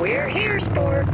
We're here, sport.